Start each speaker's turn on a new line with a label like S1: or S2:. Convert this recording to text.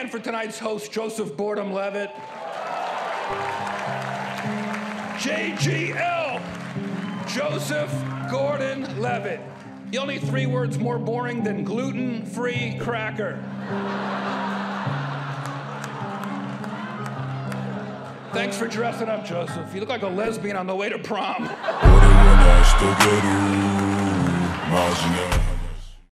S1: hand for tonight's host, Joseph Boredom Levitt. JGL, Joseph Gordon Levitt. The only three words more boring than gluten free cracker. Thanks for dressing up, Joseph. You look like a lesbian on the way to prom.